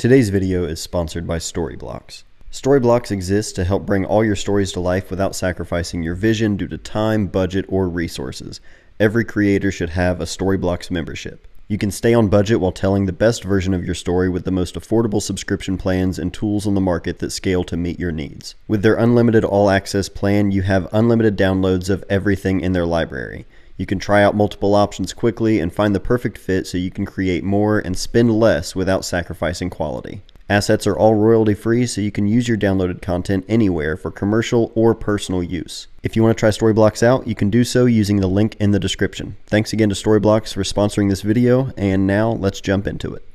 Today's video is sponsored by Storyblocks. Storyblocks exists to help bring all your stories to life without sacrificing your vision due to time, budget, or resources. Every creator should have a Storyblocks membership. You can stay on budget while telling the best version of your story with the most affordable subscription plans and tools on the market that scale to meet your needs. With their unlimited all access plan, you have unlimited downloads of everything in their library. You can try out multiple options quickly and find the perfect fit so you can create more and spend less without sacrificing quality. Assets are all royalty free, so you can use your downloaded content anywhere for commercial or personal use. If you want to try Storyblocks out, you can do so using the link in the description. Thanks again to Storyblocks for sponsoring this video, and now let's jump into it.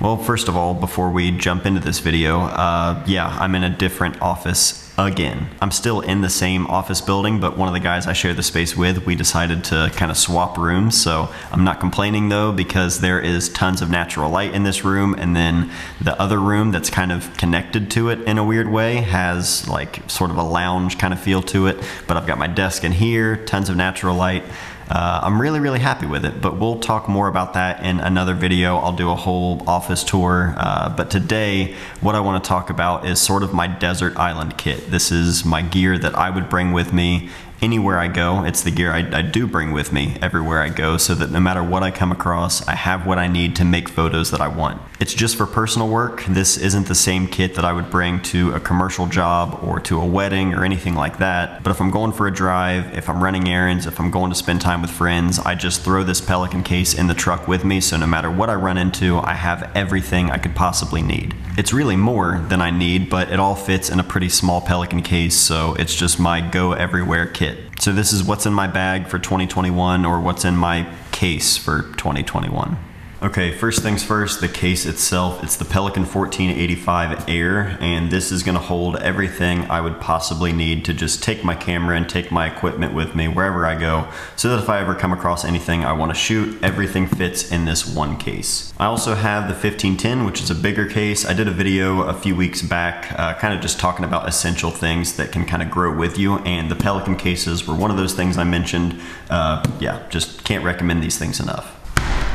Well, first of all, before we jump into this video, uh, yeah, I'm in a different office again. I'm still in the same office building, but one of the guys I share the space with, we decided to kind of swap rooms. So I'm not complaining though, because there is tons of natural light in this room. And then the other room that's kind of connected to it in a weird way has like sort of a lounge kind of feel to it. But I've got my desk in here, tons of natural light. Uh, I'm really, really happy with it, but we'll talk more about that in another video. I'll do a whole office tour, uh, but today what I want to talk about is sort of my desert island kit. This is my gear that I would bring with me anywhere I go. It's the gear I, I, do bring with me everywhere I go so that no matter what I come across, I have what I need to make photos that I want. It's just for personal work. This isn't the same kit that I would bring to a commercial job or to a wedding or anything like that. But if I'm going for a drive, if I'm running errands, if I'm going to spend time with friends, I just throw this Pelican case in the truck with me so no matter what I run into, I have everything I could possibly need. It's really more than I need, but it all fits in a pretty small Pelican case, so it's just my go everywhere kit. So this is what's in my bag for 2021 or what's in my case for 2021. Okay, first things first, the case itself, it's the Pelican 1485 Air, and this is gonna hold everything I would possibly need to just take my camera and take my equipment with me wherever I go, so that if I ever come across anything I wanna shoot, everything fits in this one case. I also have the 1510, which is a bigger case. I did a video a few weeks back, uh, kind of just talking about essential things that can kind of grow with you, and the Pelican cases were one of those things I mentioned. Uh, yeah, just can't recommend these things enough.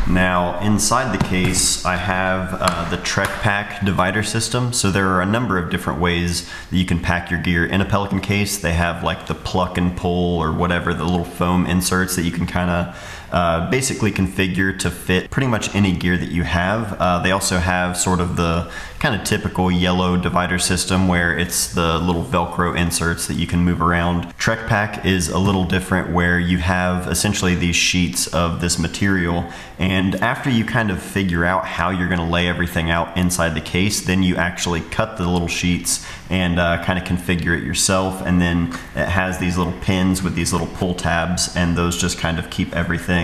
Now inside the case I have uh, the Trek Pack divider system so there are a number of different ways that you can pack your gear in a Pelican case. They have like the pluck and pull or whatever the little foam inserts that you can kind of uh, basically configure to fit pretty much any gear that you have. Uh, they also have sort of the kind of typical yellow divider system where it's the little Velcro inserts that you can move around. TrekPak is a little different where you have essentially these sheets of this material and after you kind of figure out how you're going to lay everything out inside the case, then you actually cut the little sheets and uh, kind of configure it yourself. And then it has these little pins with these little pull tabs, and those just kind of keep everything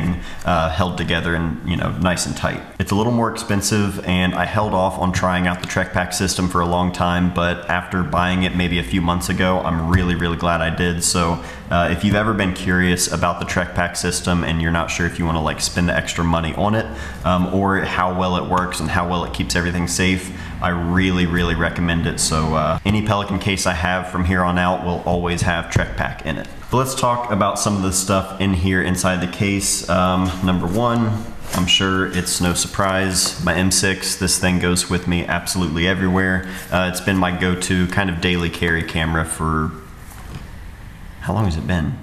uh, held together and you know nice and tight. It's a little more expensive, and I held off on trying out the TrekPak system for a long time, but after buying it maybe a few months ago, I'm really really glad I did. So uh, if you've ever been curious about the TrekPak system and you're not sure if you want to like spend the extra money on it um, or how well it works and how well it keeps everything safe, I really, really recommend it. So uh, any Pelican case I have from here on out will always have TrekPak in it. But let's talk about some of the stuff in here inside the case. Um, number one, I'm sure it's no surprise. My M6, this thing goes with me absolutely everywhere. Uh, it's been my go-to kind of daily carry camera for, how long has it been?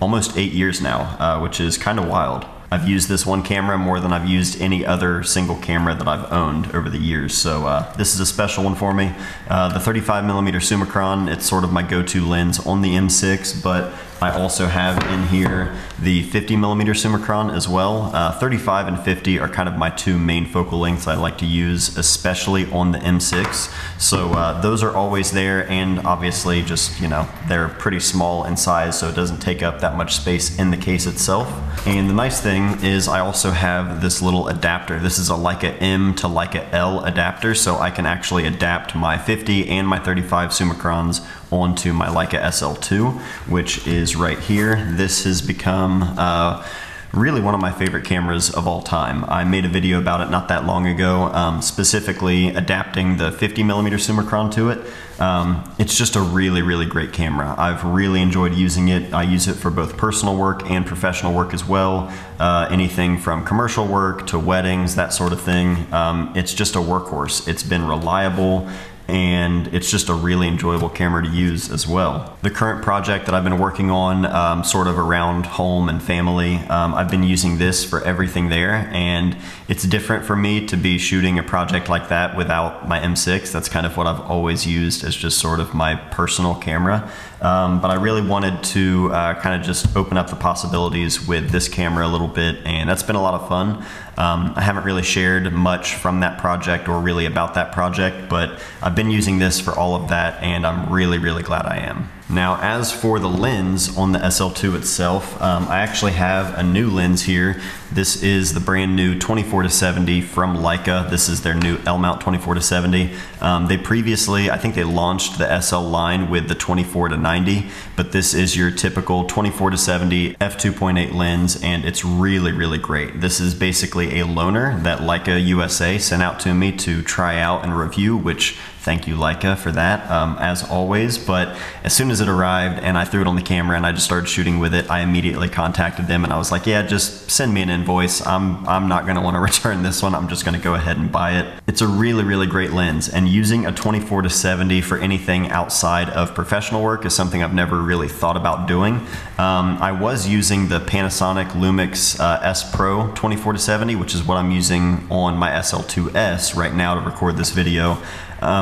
Almost eight years now, uh, which is kind of wild. I've used this one camera more than I've used any other single camera that I've owned over the years. So uh, this is a special one for me. Uh, the 35 millimeter Summicron, it's sort of my go-to lens on the M6, but I also have in here the 50 millimeter Summicron as well. Uh, 35 and 50 are kind of my two main focal lengths I like to use, especially on the M6. So uh, those are always there and obviously just, you know, they're pretty small in size so it doesn't take up that much space in the case itself. And the nice thing is I also have this little adapter. This is a Leica M to Leica L adapter so I can actually adapt my 50 and my 35 Summicrons onto my Leica SL2, which is right here. This has become uh, really one of my favorite cameras of all time. I made a video about it not that long ago, um, specifically adapting the 50 millimeter Summicron to it. Um, it's just a really, really great camera. I've really enjoyed using it. I use it for both personal work and professional work as well. Uh, anything from commercial work to weddings, that sort of thing. Um, it's just a workhorse. It's been reliable and it's just a really enjoyable camera to use as well. The current project that I've been working on, um, sort of around home and family, um, I've been using this for everything there, and it's different for me to be shooting a project like that without my M6. That's kind of what I've always used as just sort of my personal camera. Um, but I really wanted to uh, kind of just open up the possibilities with this camera a little bit, and that's been a lot of fun. Um, I haven't really shared much from that project or really about that project, but I've been using this for all of that, and I'm really, really glad I am. Now, as for the lens on the SL2 itself, um, I actually have a new lens here. This is the brand new 24 to 70 from Leica. This is their new L-mount 24 to 70. Um, they previously, I think they launched the SL line with the 24 to 90, but this is your typical 24 to 70 f2.8 lens, and it's really, really great. This is basically a loaner that Leica USA sent out to me to try out and review, which Thank you, Leica, for that, um, as always. But as soon as it arrived and I threw it on the camera and I just started shooting with it, I immediately contacted them and I was like, yeah, just send me an invoice. I'm, I'm not going to want to return this one. I'm just going to go ahead and buy it. It's a really, really great lens. And using a 24 to 70 for anything outside of professional work is something I've never really thought about doing. Um, I was using the Panasonic Lumix uh, S Pro 24 to 70, which is what I'm using on my SL2S right now to record this video.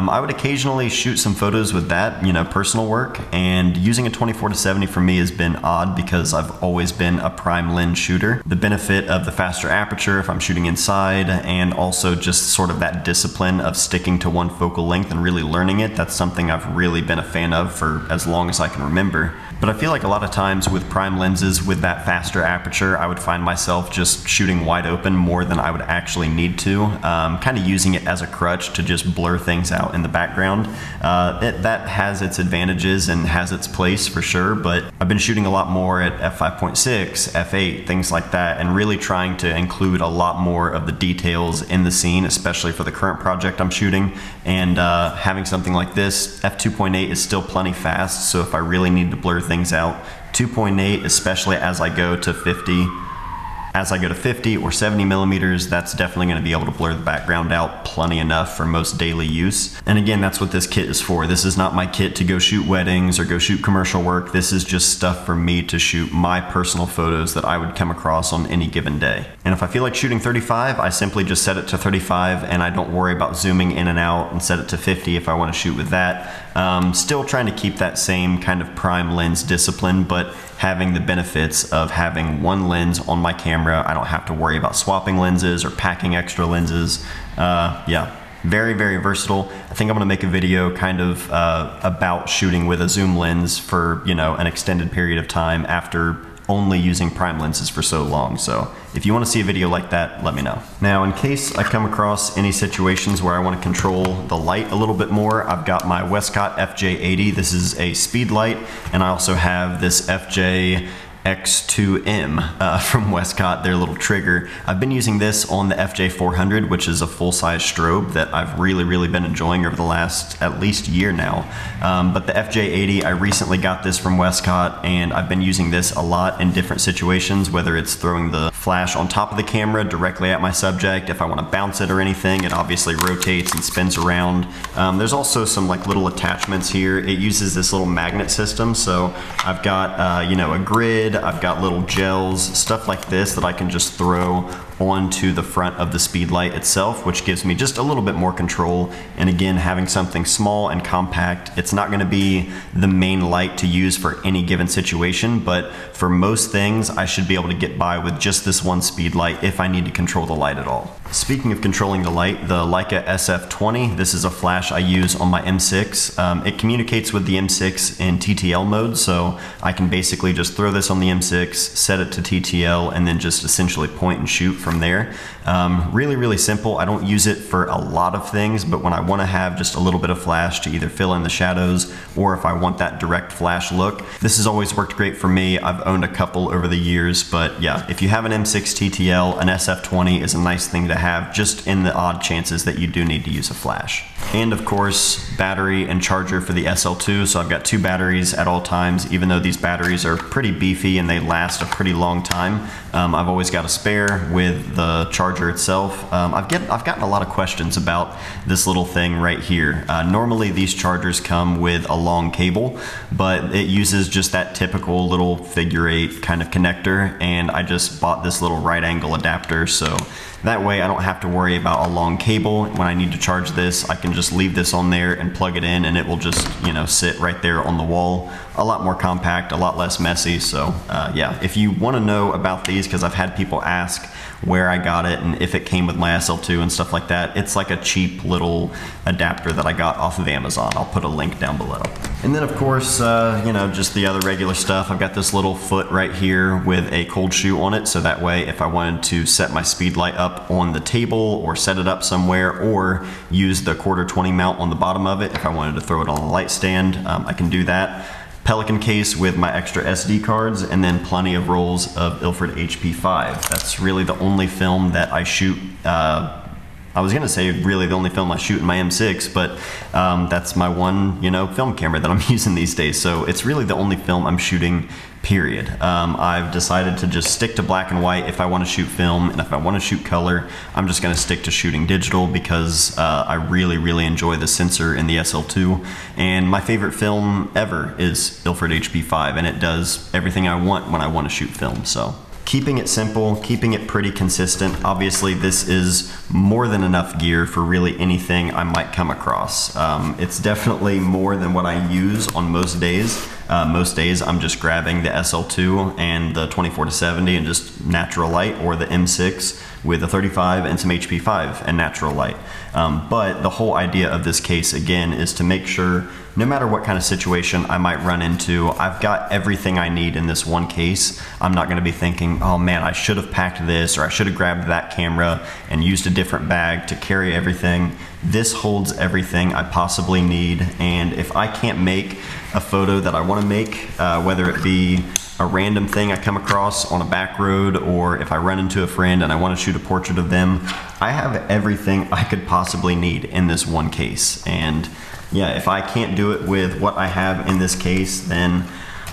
Um, I would occasionally shoot some photos with that, you know, personal work, and using a 24 to 70 for me has been odd because I've always been a prime lens shooter. The benefit of the faster aperture if I'm shooting inside, and also just sort of that discipline of sticking to one focal length and really learning it, that's something I've really been a fan of for as long as I can remember. But I feel like a lot of times with prime lenses with that faster aperture, I would find myself just shooting wide open more than I would actually need to, um, kind of using it as a crutch to just blur things out in the background. Uh, it, that has its advantages and has its place for sure, but I've been shooting a lot more at f5.6, f8, things like that, and really trying to include a lot more of the details in the scene, especially for the current project I'm shooting. And uh, having something like this, f2.8 is still plenty fast, so if I really need to blur things out. 2.8, especially as I go to 50, as I go to 50 or 70 millimeters, that's definitely gonna be able to blur the background out plenty enough for most daily use. And again, that's what this kit is for. This is not my kit to go shoot weddings or go shoot commercial work. This is just stuff for me to shoot my personal photos that I would come across on any given day. And if I feel like shooting 35, I simply just set it to 35 and I don't worry about zooming in and out and set it to 50 if I wanna shoot with that. Um, still trying to keep that same kind of prime lens discipline, but having the benefits of having one lens on my camera. I don't have to worry about swapping lenses or packing extra lenses. Uh, yeah, very, very versatile. I think I'm gonna make a video kind of uh, about shooting with a zoom lens for, you know, an extended period of time after only using prime lenses for so long. So if you want to see a video like that, let me know. Now, in case I come across any situations where I want to control the light a little bit more, I've got my Westcott FJ80. This is a speed light, and I also have this FJ X2M uh, from Westcott, their little trigger. I've been using this on the FJ400, which is a full-size strobe that I've really, really been enjoying over the last at least year now. Um, but the FJ80, I recently got this from Westcott, and I've been using this a lot in different situations, whether it's throwing the flash on top of the camera directly at my subject. If I want to bounce it or anything, it obviously rotates and spins around. Um, there's also some like little attachments here. It uses this little magnet system, so I've got, uh, you know, a grid, I've got little gels, stuff like this that I can just throw onto the front of the speed light itself, which gives me just a little bit more control. And again, having something small and compact, it's not gonna be the main light to use for any given situation, but for most things, I should be able to get by with just this one speed light if I need to control the light at all. Speaking of controlling the light, the Leica SF20, this is a flash I use on my M6. Um, it communicates with the M6 in TTL mode, so I can basically just throw this on the M6, set it to TTL, and then just essentially point and shoot from there. Um, really, really simple. I don't use it for a lot of things, but when I want to have just a little bit of flash to either fill in the shadows or if I want that direct flash look, this has always worked great for me. I've owned a couple over the years, but yeah, if you have an M6 TTL, an SF20 is a nice thing to have just in the odd chances that you do need to use a flash. And of course, battery and charger for the SL2. So I've got two batteries at all times, even though these batteries are pretty beefy and they last a pretty long time. Um, I've always got a spare with the charger itself. Um, I've, get, I've gotten a lot of questions about this little thing right here. Uh, normally these chargers come with a long cable, but it uses just that typical little figure eight kind of connector. And I just bought this little right angle adapter. So that way I don't have to worry about a long cable. When I need to charge this, I can just leave this on there and plug it in and it will just, you know, sit right there on the wall. A lot more compact, a lot less messy. So uh, yeah, if you wanna know about these, because I've had people ask where I got it and if it came with my SL2 and stuff like that, it's like a cheap little adapter that I got off of Amazon. I'll put a link down below. And then of course, uh, you know, just the other regular stuff. I've got this little foot right here with a cold shoe on it. So that way, if I wanted to set my speed light up on the table or set it up somewhere or use the quarter 20 mount on the bottom of it, if I wanted to throw it on a light stand, um, I can do that. Pelican case with my extra SD cards and then plenty of rolls of Ilford HP5. That's really the only film that I shoot uh, I was gonna say really the only film I shoot in my M6, but um, that's my one, you know, film camera that I'm using these days. So it's really the only film I'm shooting, period. Um, I've decided to just stick to black and white if I wanna shoot film, and if I wanna shoot color, I'm just gonna stick to shooting digital because uh, I really, really enjoy the sensor in the SL2. And my favorite film ever is Ilford HP5, and it does everything I want when I wanna shoot film, so keeping it simple, keeping it pretty consistent. Obviously, this is more than enough gear for really anything I might come across. Um, it's definitely more than what I use on most days. Uh, most days I'm just grabbing the SL2 and the 24 to 70 and just natural light or the M6 with a 35 and some HP5 and natural light. Um, but the whole idea of this case again is to make sure no matter what kind of situation I might run into, I've got everything I need in this one case. I'm not gonna be thinking, oh man, I should have packed this or I should have grabbed that camera and used a different bag to carry everything. This holds everything I possibly need and if I can't make a photo that I wanna make, uh, whether it be a random thing I come across on a back road or if I run into a friend and I want to shoot a portrait of them, I have everything I could possibly need in this one case. And yeah, if I can't do it with what I have in this case, then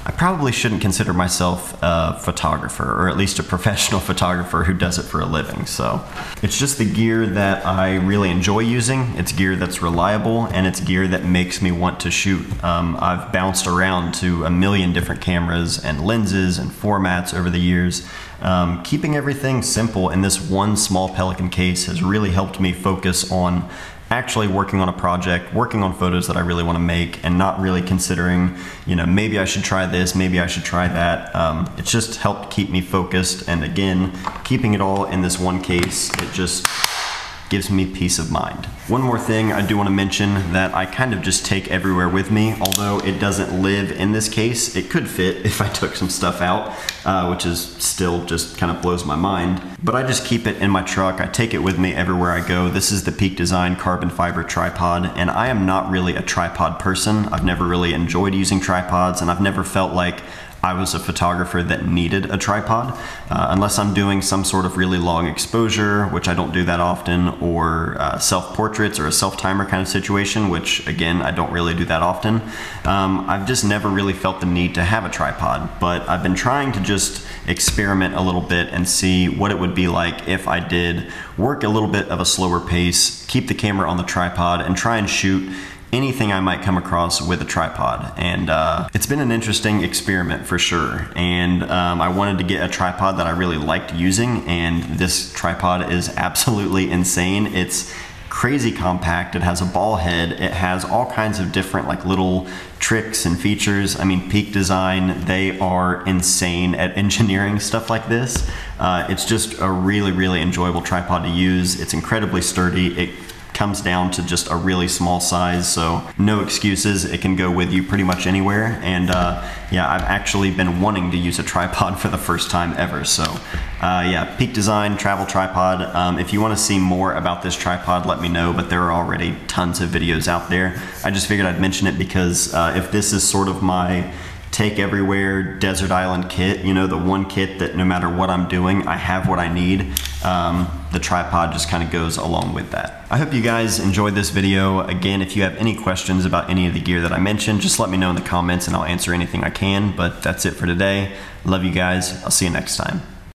I probably shouldn't consider myself a photographer, or at least a professional photographer who does it for a living. So it's just the gear that I really enjoy using. It's gear that's reliable, and it's gear that makes me want to shoot. Um, I've bounced around to a million different cameras and lenses and formats over the years. Um, keeping everything simple in this one small Pelican case has really helped me focus on actually working on a project, working on photos that I really want to make, and not really considering, you know, maybe I should try this, maybe I should try that. Um, it's just helped keep me focused, and again, keeping it all in this one case, it just gives me peace of mind. One more thing I do want to mention that I kind of just take everywhere with me, although it doesn't live in this case. It could fit if I took some stuff out, uh, which is still just kind of blows my mind. But I just keep it in my truck. I take it with me everywhere I go. This is the Peak Design carbon fiber tripod, and I am not really a tripod person. I've never really enjoyed using tripods, and I've never felt like I was a photographer that needed a tripod, uh, unless I'm doing some sort of really long exposure, which I don't do that often, or uh, self-portraits or a self-timer kind of situation, which again, I don't really do that often. Um, I've just never really felt the need to have a tripod, but I've been trying to just experiment a little bit and see what it would be like if I did work a little bit of a slower pace, keep the camera on the tripod, and try and shoot anything I might come across with a tripod. And uh, it's been an interesting experiment for sure. And um, I wanted to get a tripod that I really liked using, and this tripod is absolutely insane. It's crazy compact. It has a ball head. It has all kinds of different like little tricks and features. I mean, Peak Design, they are insane at engineering stuff like this. Uh, it's just a really, really enjoyable tripod to use. It's incredibly sturdy. It comes down to just a really small size, so no excuses. It can go with you pretty much anywhere. And uh, yeah, I've actually been wanting to use a tripod for the first time ever. So uh, yeah, Peak Design travel tripod. Um, if you want to see more about this tripod, let me know. But there are already tons of videos out there. I just figured I'd mention it because uh, if this is sort of my take everywhere desert island kit you know the one kit that no matter what i'm doing i have what i need. Um, the tripod just kind of goes along with that. I hope you guys enjoyed this video. Again if you have any questions about any of the gear that i mentioned just let me know in the comments and i'll answer anything i can but that's it for today. Love you guys. I'll see you next time